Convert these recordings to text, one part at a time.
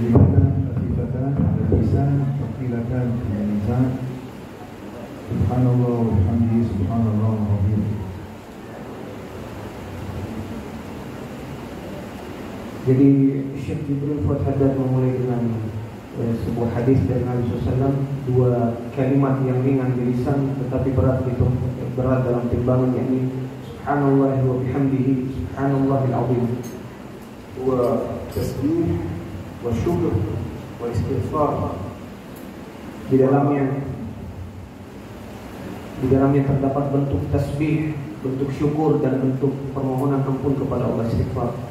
كلمتان خفيفتان على اللسان ثقيلتان سبحان الله وبحمده سبحان الله العظيم Jadi Syekh Jibril Fuad Haddad eh, sebuah hadis dari Nabi SAW dua kalimat yang ringan di lisan tetapi berat di berat dalam timbangan yakni subhanallah wa bihamdihi subhanallah al-azim. Wa tasbih wa syukur wa istighfar. Di dalamnya di dalamnya terdapat bentuk tasbih bentuk syukur dan bentuk permohonan ampun kepada Allah istighfar.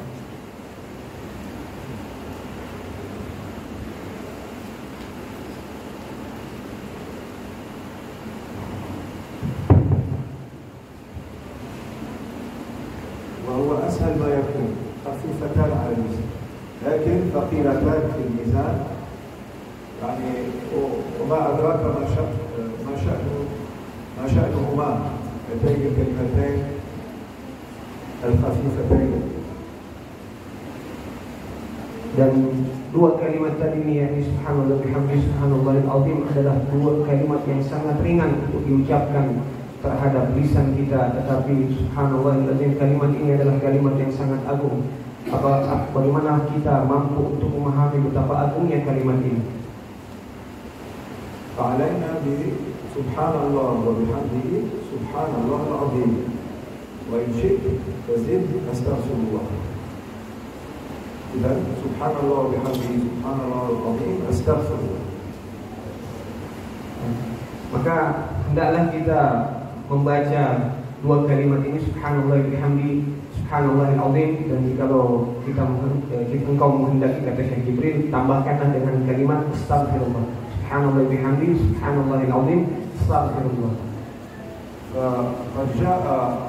Dan dua kalimat tadi ini yakni subhanallah bihamdi subhanallahil azim adalah dua kalimat yang sangat ringan untuk diucapkan terhadap lisan kita tetapi subhanallahil azim kalimat ini adalah kalimat yang sangat agung. Apa bagaimana kita mampu untuk memahami betapa agungnya kalimat ini? فعلينا بسبحان الله وبحمده سبحان الله العظيم وإن شئت فزد أستغفر الله إذا سبحان الله وبحمده سبحان الله العظيم أستغفر الله Maka hendaklah kita membaca dua kalimat ini subhanallah bihamdi subhanallahil azim dan jikalau kita menghen- eh, jika engkau menghendaki kata Syekh Jibril tambahkanlah dengan kalimat astagfirullah subhanallah bihamdi subhanallahil azim astagfirullah فقد جاء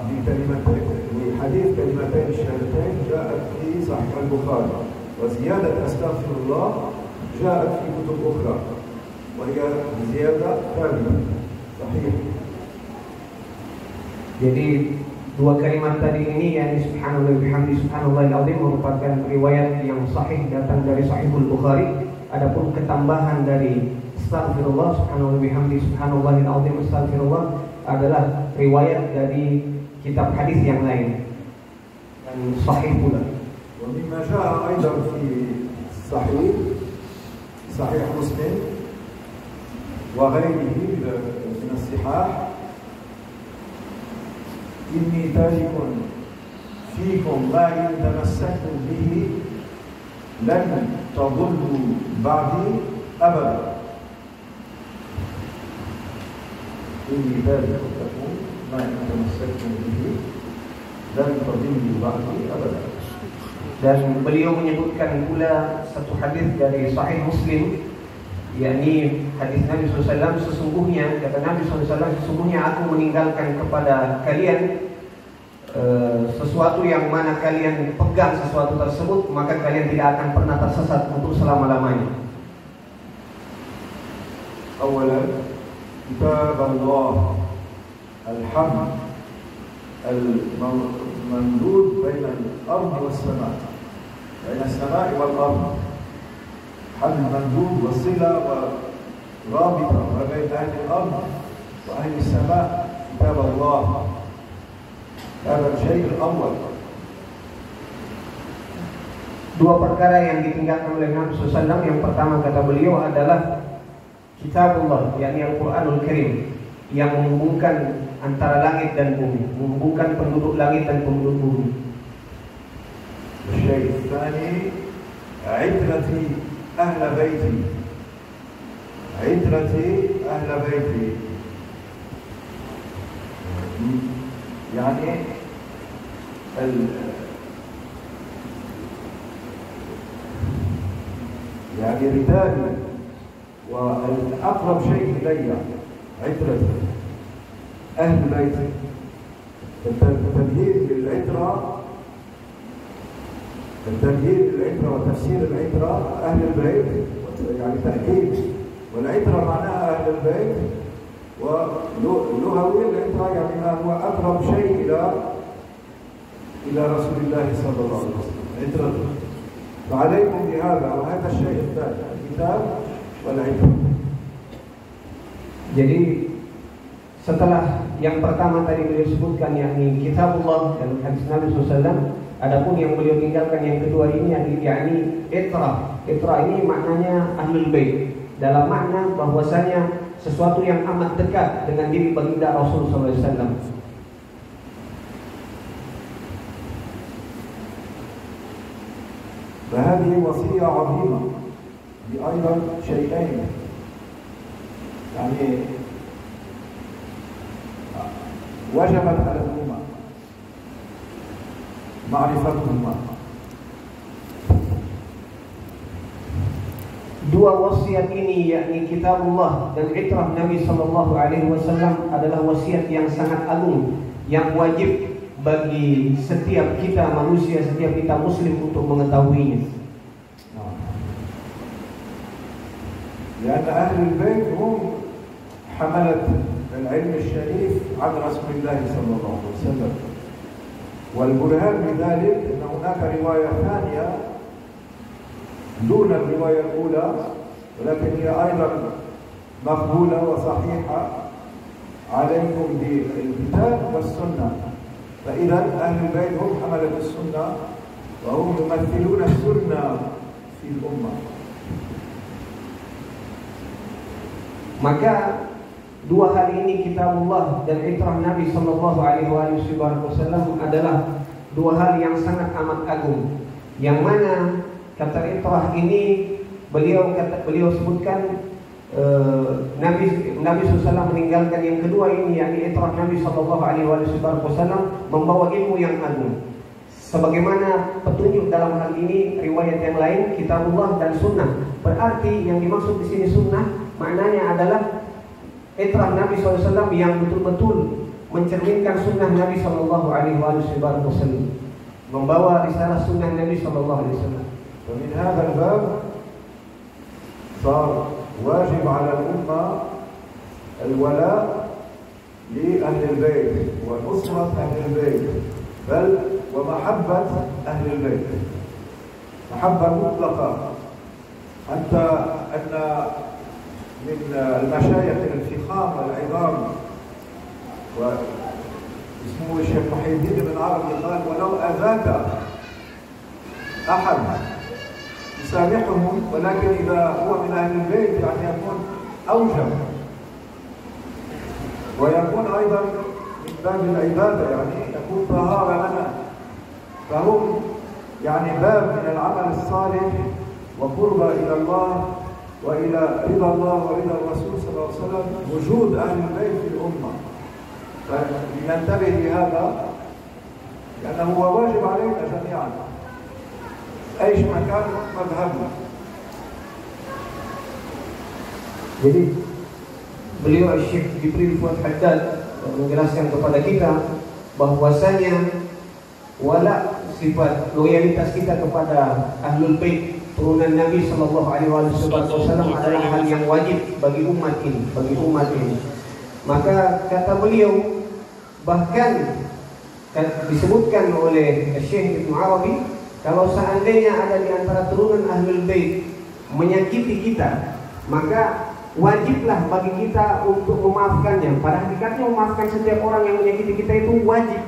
بكلمتين بحديث كلمتين الشهادتين جاءت في صحيح البخاري وزيادة أستغفر الله جاءت في كتب أخرى وهي زيادة ثابتة صحيح Jadi dua kalimat tadi ini yakni subhanallah bihamdi subhanallahil azim merupakan riwayat yang sahih datang dari Sahihul Bukhari. Adapun ketambahan dari astagfirullah subhanallah bihamdi subhanallahil azim astagfirullah adalah riwayat dari kitab hadis yang lain. Dan sahih pula. ومما جاء أيضا في صحيح صحيح مسلم وغيره من الصحاح إني تارك فيكم ما إن تمسكتم به لن تضلوا بعدي أبدا ini dari kutaku naik termasuknya ini dan tadillu ba'di abadah dan beliau menyebutkan pula satu hadis dari Sahih Muslim yakni hadis Nabi SAW sesungguhnya kata Nabi SAW sesungguhnya aku meninggalkan kepada kalian e, sesuatu yang mana kalian pegang sesuatu tersebut maka kalian tidak akan pernah tersesat untuk selama-lamanya Awalnya. كتاب الله الحمد الممدود بين الأرض والسماء بين السماء والأرض حل الممدود وصلة ورابطة ما بين أهل الأرض وأهل السماء كتاب الله هذا الشيء الأول dua perkara yang ditinggalkan oleh Nabi SAW yang pertama kata beliau adalah kitabullah yakni Al-Quranul Karim yang menghubungkan antara langit dan bumi menghubungkan penduduk langit dan penduduk bumi الشيء الثاني عترتي أهل بيتي عترتي أهل بيتي يعني ال يعني ردائي والأقرب شيء إلي عترتي أهل بيتي. التمهيد للعترة التمهيد العترة وتفسير العترة أهل البيت يعني تأكيد. والعترة معناها أهل البيت. ولغوي العترة يعني ما هو أقرب شيء إلى إلى رسول الله صلى الله عليه وسلم. عترة فعليكم بهذا وهذا الشيء الثاني. الكتاب Jadi setelah yang pertama tadi beliau sebutkan yakni kitabullah dan hadis Nabi SAW Adapun yang beliau tinggalkan yang kedua ini yakni itra. Itra ini maknanya ahlul bait. Dalam makna bahwasanya sesuatu yang amat dekat dengan diri baginda Rasul sallallahu alaihi wasallam. فهذه وصية عظيمة بأيضا شيئين يعني وجبت على الأمة معرفتهما Dua wasiat ini yakni kitabullah dan itrah Nabi sallallahu alaihi wasallam adalah wasiat yang sangat agung yang wajib bagi setiap kita manusia, setiap kita muslim untuk mengetahuinya. لأن أهل البيت هم حملة العلم الشريف عن رسول الله صلى الله عليه وسلم. والبرهان بذلك أن هناك رواية ثانية دون الرواية الأولى ولكن هي أيضا مقبولة وصحيحة عليكم بالكتاب والسنة. فإذا أهل البيت هم حملة السنة وهم يمثلون السنة في الأمة. Maka Dua hal ini kitabullah dan itrah Nabi sallallahu alaihi wasallam adalah dua hal yang sangat amat agung. Yang mana kata itrah ini beliau kata beliau sebutkan uh, Nabi Nabi SAW meninggalkan yang kedua ini yakni itrah Nabi sallallahu alaihi wasallam membawa ilmu yang agung. Sebagaimana petunjuk dalam hal ini riwayat yang lain kitabullah dan sunnah. Berarti yang dimaksud di sini sunnah maknanya adalah etrah Nabi SAW yang betul-betul mencerminkan sunnah Nabi Alaihi Wasallam, membawa risalah sunnah Nabi Sallallahu Alaihi Wasallam. ومن هذا صار واجب على الأمة الولاء لأهل البيت ونصرة أهل البيت بل ومحبة أهل البيت محبة مطلقة حتى أن من المشايخ الفخام العظام واسمه الشيخ محي الدين بن عربي قال ولو أذاك أحد يسامحهم ولكن إذا هو من أهل البيت يعني يكون أوجب. ويكون أيضا من باب العبادة يعني يكون طهارة لنا. فهم يعني باب من العمل الصالح وقرب إلى الله وإلى رضا الله ورضا الرسول صلى الله عليه وسلم وجود أهل البيت في الأمة. فلننتبه لهذا لأنه هو واجب علينا جميعا. أيش مكان مذهبنا؟ Jadi beliau Syekh Jibril Fuad Haddad menjelaskan kepada kita bahwasanya wala sifat loyalitas kita kepada ahlul bait turunan Nabi Shallallahu Alaihi Wasallam adalah hal yang wajib bagi umat ini, bagi umat ini. Maka kata beliau bahkan disebutkan oleh Syekh Ibn Arabi kalau seandainya ada di antara turunan Ahlul Bait menyakiti kita, maka wajiblah bagi kita untuk memaafkannya. Pada hakikatnya memaafkan setiap orang yang menyakiti kita itu wajib.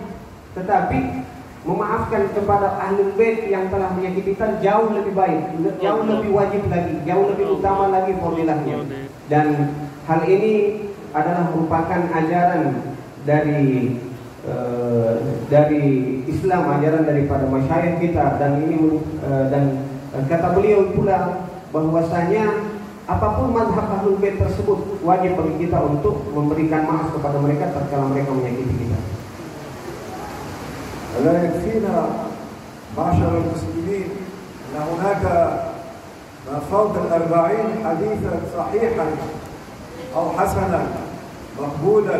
Tetapi memaafkan kepada ahli bait yang telah menyakiti kita jauh lebih baik, jauh lebih wajib lagi, jauh lebih utama lagi fadilahnya. Dan hal ini adalah merupakan ajaran dari uh, dari Islam, ajaran daripada masyayikh kita dan ini uh, dan kata beliau pula bahwasanya apa pun madhab ahlul bait tersebut wajib bagi kita untuk memberikan maaf kepada mereka tatkala mereka menyakiti kita. ولا يكفينا معشر المسلمين أن هناك ما فوق الأربعين حديثا صحيحا أو حسنا مقبولا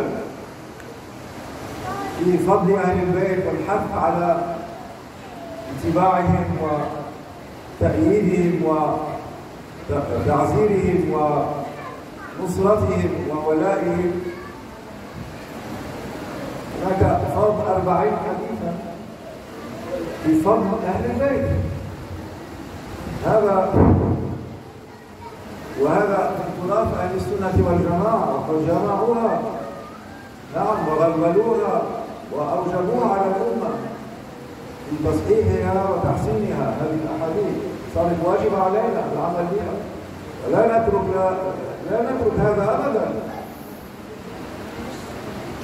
في فضل أهل البيت والحث على اتباعهم وتأييدهم وتعزيرهم ونصرتهم وولائهم. هناك فرض أربعين حديثا في فضل أهل البيت. هذا وهذا من تراث أهل السنة والجماعة وقد جمعوها. نعم وغلغلوها وأوجبوها على الأمة في تصحيحها وتحسينها. هذه الأحاديث صارت واجب علينا العمل بها. ولا نترك لا, لا نترك هذا أبدا.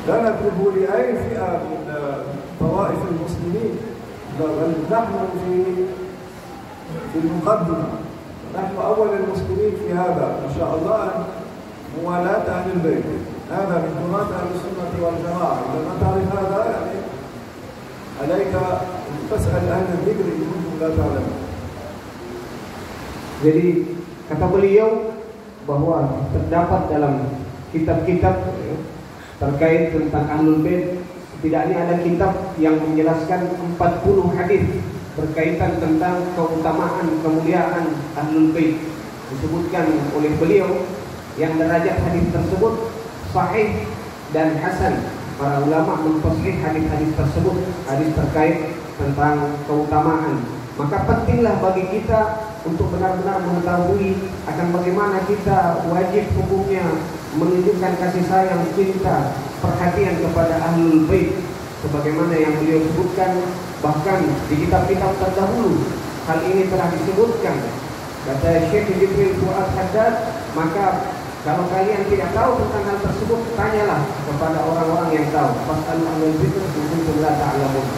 لا نتركه لأي فئة من طوائف المسلمين. بل نحن في في المقدمة. نحن أول المسلمين في هذا إن شاء الله موالاة أهل البيت. هذا من تراث أهل السنة والجماعة. إذا ما تعرف هذا يعني عليك أن تسأل أهل الذكر إن كنتم لا تعلمون. Jadi kata beliau bahwa terdapat dalam kitab-kitab terkait tentang Ahlul Bait setidaknya ada kitab yang menjelaskan 40 hadis berkaitan tentang keutamaan kemuliaan Ahlul Bait disebutkan oleh beliau yang derajat hadis tersebut sahih dan hasan. Para ulama mentasih hadis-hadis tersebut hadis terkait tentang keutamaan. Maka pentinglah bagi kita untuk benar-benar mengetahui akan bagaimana kita wajib hukumnya menunjukkan kasih sayang, cinta, perhatian kepada ahlul bait sebagaimana yang beliau sebutkan bahkan di kitab-kitab terdahulu hal ini telah disebutkan kata Syekh Jibril Fuad Haddad maka kalau kalian tidak tahu tentang hal tersebut, tanyalah kepada orang-orang yang tahu. Fas'alu ahlul in kuntum la ta'lamun.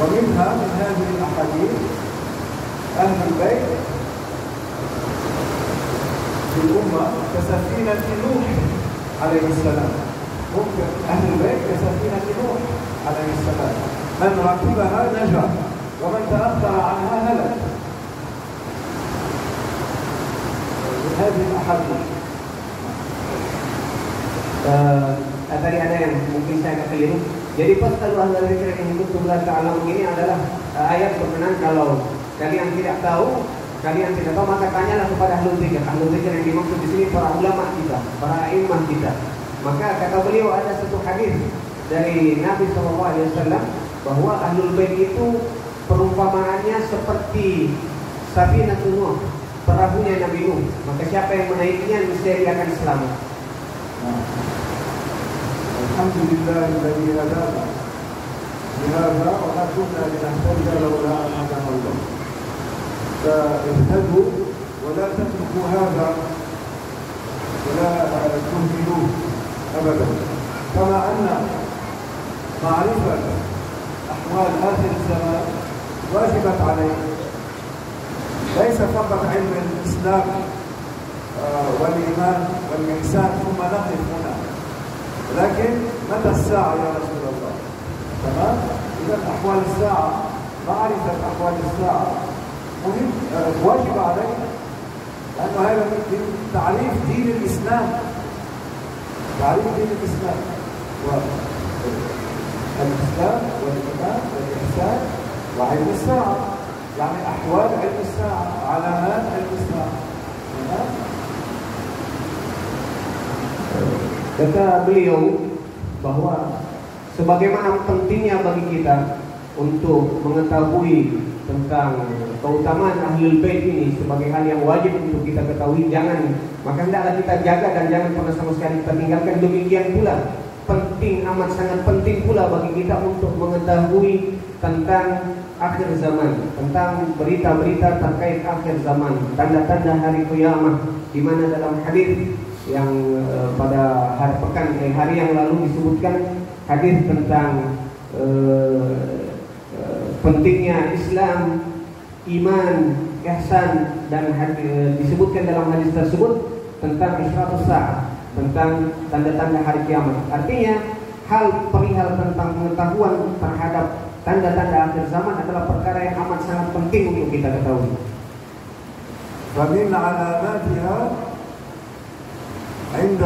ومنها من هذه الأحاديث أهل البيت في الأمة كسفينة نوح عليه السلام. ممكن أهل البيت كسفينة نوح عليه السلام. من ركبها نجا ومن تأخر عنها هلك. هذه الأحاديث. Uh, tadi ada yang mungkin saya keliru. Jadi pasal ahli zikr yang kuntum la ta'lamun ini adalah uh, ayat berkenaan kalau kalian tidak tahu kalian tidak tahu maka tanyalah kepada ahlu zikir. Ahlu zikir yang dimaksud di sini para ulama kita, para imam kita. Maka kata beliau ada satu hadis dari Nabi SAW bahwa ahlul bait itu perumpamaannya seperti Safinatun Nuh, perahunya Nabi Nuh. Maka siapa yang menaiknya mesti dia akan selamat. Alhamdulillah الذي هدانا لهذا وما كنا لنهتدي لولا ان هدانا الله. فاهتدوا ولا تتركوا هذا ولا تهملوه أبدا. كما أن معرفة أحوال آخر الزمان واجبت علينا ليس فقط علم الإسلام آه، والإيمان والإحسان ثم نقف هنا. لكن متى الساعة يا رسول الله؟ تمام؟ إذا أحوال الساعة معرفة أحوال الساعة. مهم؟ واجب علينا لأنه هذا من تعريف دين الإسلام. تعريف دين الإسلام. والإسلام والإيمان والإحسان وعلم الساعة. يعني أحوال علم الساعة علامات علم الساعة. Kata beliau bahwa sebagaimana pentingnya bagi kita untuk mengetahui tentang keutamaan ahlul bait ini sebagai hal yang wajib untuk kita ketahui jangan maka hendaklah kita jaga dan jangan pernah sama sekali kita tinggalkan. Demikian pula penting amat sangat penting pula bagi kita untuk mengetahui tentang akhir zaman tentang berita-berita terkait akhir zaman tanda-tanda hari kiamat di mana dalam hadis yang e, pada hari pekan eh, hari yang lalu disebutkan hadis tentang e, e, pentingnya Islam, iman, ihsan dan hadis, disebutkan dalam hadis tersebut tentang isyrat besar tentang tanda-tanda hari kiamat. Artinya hal perihal tentang pengetahuan terhadap tanda-tanda akhir zaman adalah perkara yang amat sangat penting untuk kita ketahui. Wa min عند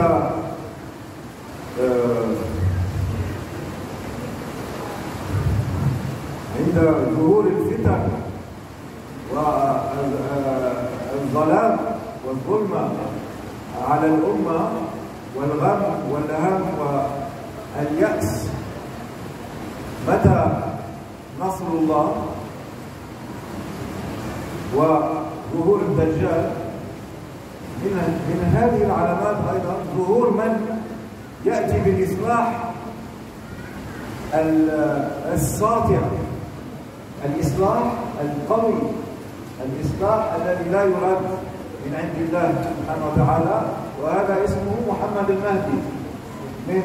عند ظهور الفتن والظلام والظلمة على الأمة والغم والهم واليأس. متى نصر الله وظهور الدجال؟ من من هذه العلامات أيضا ظهور من يأتي بالإصلاح الساطع الإصلاح القوي الإصلاح الذي لا يراد من عند الله سبحانه وتعالى وهذا اسمه محمد المهدي من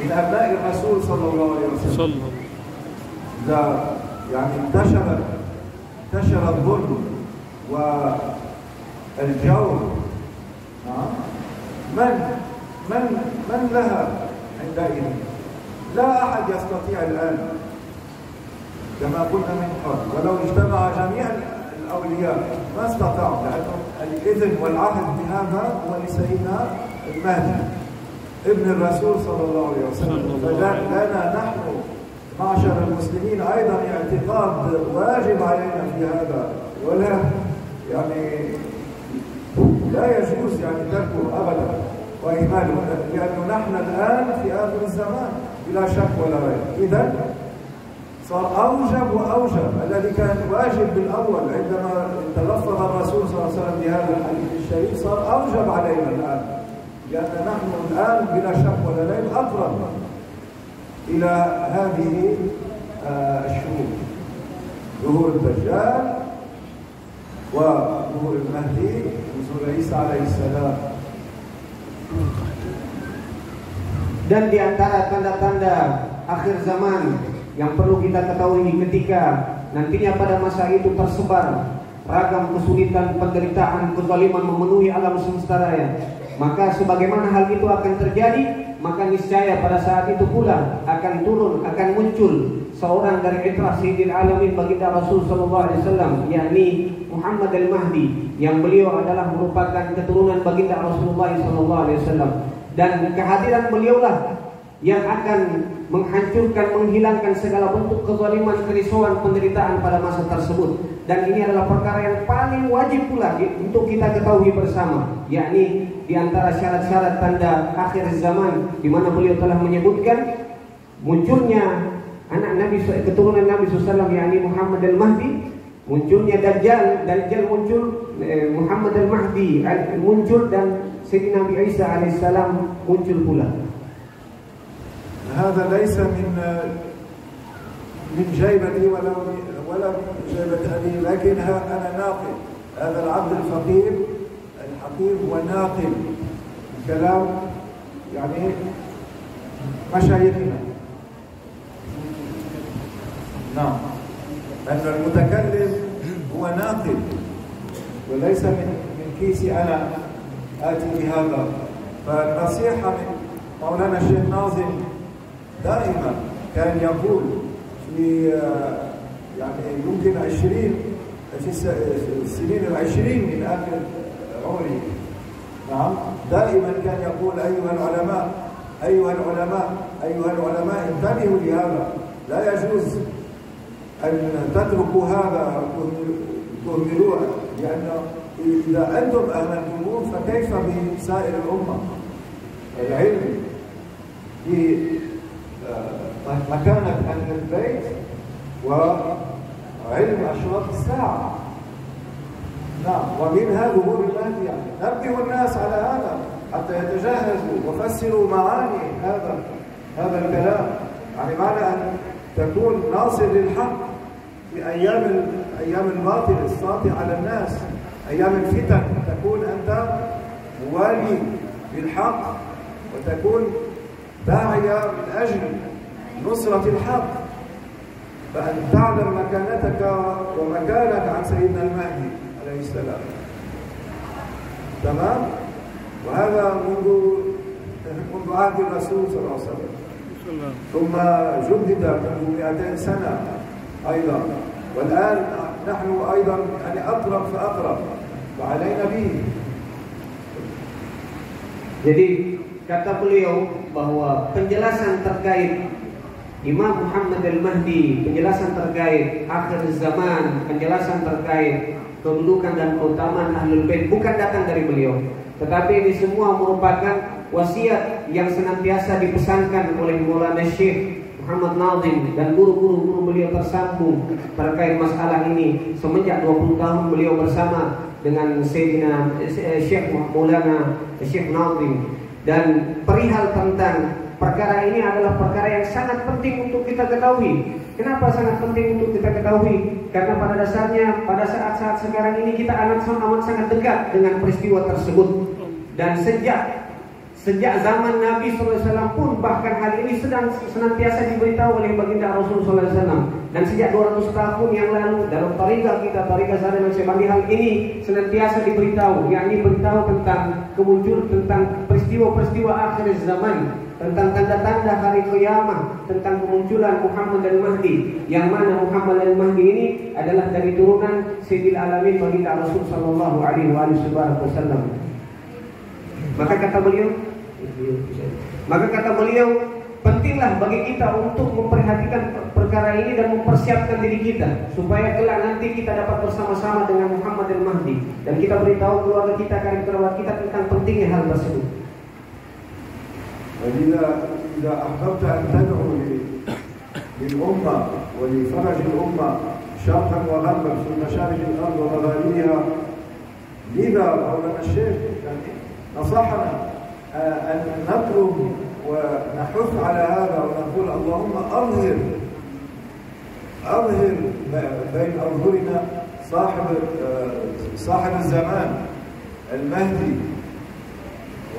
من أبناء الرسول صلى الله عليه وسلم. إذا يعني انتشر انتشر الظلم والجور من من من لها عندئذ لا أحد يستطيع الآن. كما قلنا من قبل ولو اجتمع جميع الأولياء ما استطاعوا لأنه الإذن والعهد بهذا هو لسيدنا المهدي ابن الرسول صلى الله عليه وسلم. فلنا نحن معشر المسلمين أيضا اعتقاد واجب علينا في هذا. ولا يعني لا يجوز يعني تركه أبدا وإهماله لأنه نحن الآن في آخر الزمان بلا شك ولا ريب. إذا صار أوجب وأوجب. الذي كان واجب بالأول عندما تلفظ الرسول صلى الله عليه وسلم بهذا الحديث الشريف صار أوجب علينا الآن لأن نحن الآن بلا شك ولا ريب أقرب إلى هذه آه، الشهور ظهور الدجال وظهور المهدي نزول عيسى عليه السلام dan di antara tanda-tanda akhir zaman yang perlu kita ketahui ketika nantinya pada masa itu tersebar ragam kesulitan, penderitaan, kezaliman memenuhi alam semesta raya maka sebagaimana hal itu akan terjadi, maka niscaya pada saat itu pula akan turun, akan muncul seorang dari fitrah Sayyidil Alamin baginda Rasul sallallahu alaihi wasallam, yakni Muhammad Al-Mahdi yang beliau adalah merupakan keturunan baginda Rasulullah sallallahu alaihi wasallam dan kehadiran beliaulah yang akan menghancurkan, menghilangkan segala bentuk kezaliman, kerisauan, penderitaan pada masa tersebut. Dan ini adalah perkara yang paling wajib pula untuk kita ketahui bersama, yakni di antara syarat-syarat tanda akhir zaman di mana beliau telah menyebutkan munculnya anak Nabi keturunan Nabi SAW yakni Muhammad al-Mahdi munculnya Dajjal Dajjal muncul eh, Muhammad al-Mahdi muncul dan Sayyidina Nabi Isa alaihissalam muncul pula هذا ليس من من جيبتي ولا ولا من جيبة أبي لكن أنا ناقل هذا العبد الفقير الحقير هو ناقل كلام يعني مشايخنا نعم. أن المتكلم هو ناقل وليس من من كيسي أنا آتي بهذا. فالنصيحة من مولانا الشيخ ناظم دائما كان يقول في يعني يمكن عشرين في السنين العشرين من آخر عمري. نعم. دائما كان يقول أيها العلماء أيها العلماء أيها العلماء انتبهوا لهذا. لا يجوز أن تتركوا هذا تهملوه لأن إذا أنتم أهملتموه فكيف بسائر الأمة؟ العلم في آه، مكانة أهل البيت وعلم أشراط الساعة. نعم ومنها ظهور المهدي يعني. نبه الناس على هذا حتى يتجهزوا وفسروا معاني هذا هذا الكلام. يعني معنى أن تكون ناصر للحق. في أيام أيام الباطل الساطع على الناس. أيام الفتن تكون أنت موالي للحق وتكون داعية من أجل نصرة الحق. فأن تعلم مكانتك ومكانك عن سيدنا المهدي عليه السلام. تمام؟ وهذا منذ منذ عهد الرسول صلى الله عليه وسلم. ثم جدد منذ 200 سنة أيضا. والآن نحن أيضا يعني أقرب فأقرب وعلينا به Jadi kata beliau bahwa penjelasan terkait Imam Muhammad Al-Mahdi, penjelasan terkait akhir zaman, penjelasan terkait kedudukan dan keutamaan Ahlul Bait bukan datang dari beliau, tetapi ini semua merupakan wasiat yang senantiasa dipesankan oleh Maulana Syekh Muhammad Nazim dan guru-guru beliau tersambung terkait masalah ini semenjak 20 tahun beliau bersama dengan Sayyidina eh, Syekh Maulana Syekh Nazim dan perihal tentang perkara ini adalah perkara yang sangat penting untuk kita ketahui. Kenapa sangat penting untuk kita ketahui? Karena pada dasarnya pada saat-saat sekarang ini kita amat, amat sangat dekat dengan peristiwa tersebut dan sejak Sejak zaman Nabi SAW pun bahkan hal ini sedang senantiasa diberitahu oleh baginda Rasulullah SAW dan sejak 200 tahun yang lalu dalam tarikah kita tarikah Zahra dan Syebani hal ini senantiasa diberitahu yakni beritahu tentang kemunculan tentang peristiwa-peristiwa akhir zaman tentang tanda-tanda hari kiamat tentang kemunculan Muhammad dan Mahdi. Yang mana Muhammad dan Mahdi ini adalah dari turunan Sayyidil Alamin baginda Rasul wasallam. Maka kata beliau maka kata beliau, pentinglah bagi kita untuk memperhatikan perkara ini dan mempersiapkan diri kita supaya kelak nanti kita dapat bersama-sama dengan Muhammad dan Mahdi dan kita beritahu keluarga kita, karib kerabat kita tentang pentingnya hal tersebut. وإذا إذا أحببت أن تدعو للأمة ولفرج الأمة شرقا وغربا في مشارق الأرض ومغاربها لذا مولانا الشيخ يعني نصحنا أن نطلب ونحث على هذا ونقول اللهم أظهر أظهر بين أظهرنا صاحب صاحب الزمان المهدي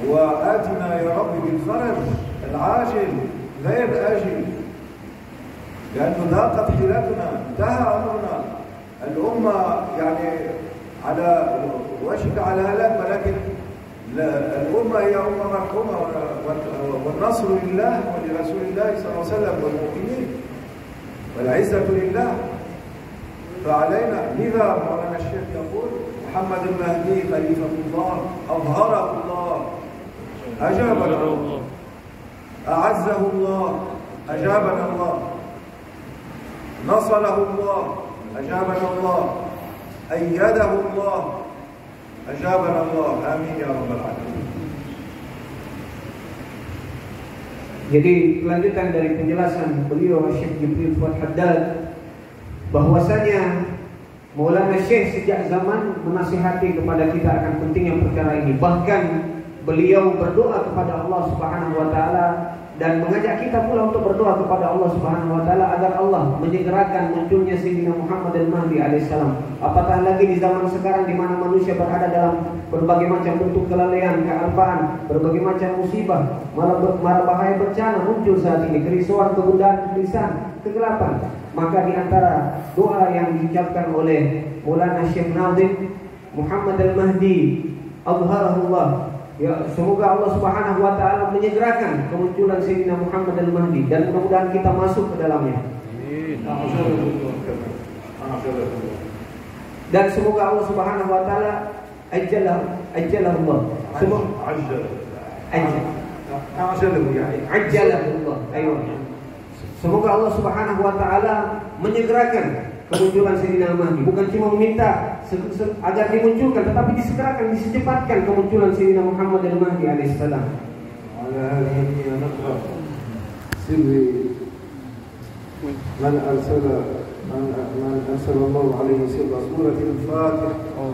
وآتنا يا رب بالفرج العاجل غير آجل لأنه ضاقت حيلتنا انتهى أمرنا. الأمة يعني على وشك على هلاك ولكن الأمة هي أمة مرحومة والنصر لله ولرسول الله صلى الله عليه وسلم والمؤمنين والعزة لله. فعلينا لذا مولانا الشيخ يقول محمد المهدي خليفة الله أظهره الله أجابنا الله أعزه الله أجابنا الله نصره الله أجابنا الله أيده الله أجابنا الله آمين يا رب العالمين Jadi kelanjutan dari penjelasan beliau Syekh Jibril Fuad Haddad bahwasanya Maulana Syekh sejak zaman menasihati kepada kita akan pentingnya perkara ini bahkan beliau berdoa kepada Allah Subhanahu wa taala dan mengajak kita pula untuk berdoa kepada Allah Subhanahu wa taala agar Allah menyegerakan munculnya Sayyidina Muhammad dan Mahdi alaihissalam. Apatah lagi di zaman sekarang di mana manusia berada dalam berbagai macam bentuk kelalaian, kealpaan, berbagai macam musibah, malah, bahaya bencana muncul saat ini, kerisauan, kebundaan, kegelisahan, kegelapan. Maka di antara doa yang diucapkan oleh Maulana Syekh Nazim Muhammad al-Mahdi Azharahullah Ya, semoga Allah Subhanahu wa taala menyegerakan kemunculan Sayyidina Muhammad dan Mahdi dan mudah-mudahan kita masuk ke dalamnya. Dan semoga Allah Subhanahu wa taala ajalah ajalah Allah. Semoga. Ajalah Allah. Ayo. Semoga Allah Subhanahu wa taala menyegerakan kemunculan Sayyidina Al-Mahdi bukan cuma meminta agar dimunculkan tetapi disegerakan disecepatkan kemunculan Sayyidina Muhammad Al-Mahdi alaihi salam. من أرسل من أرسل الله عليه وسلم سورة الفاتحة.